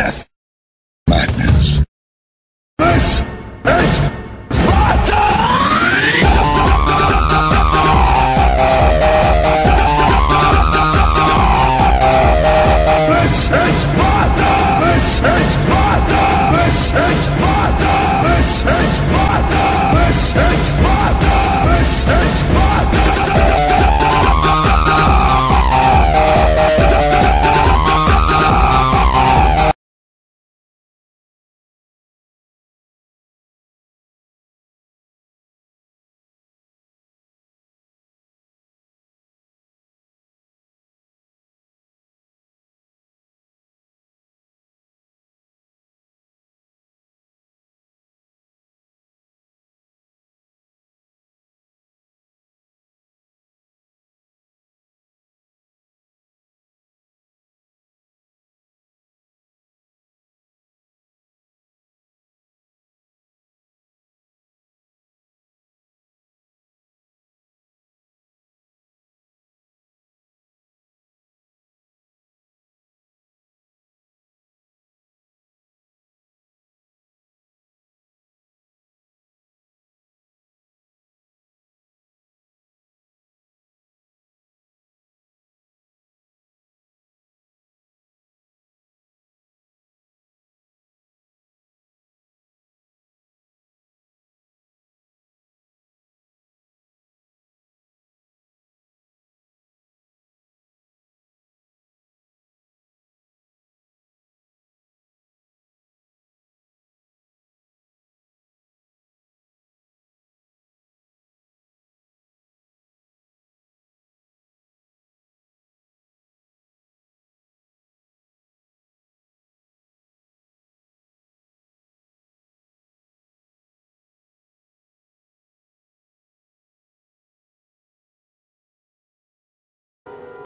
madness!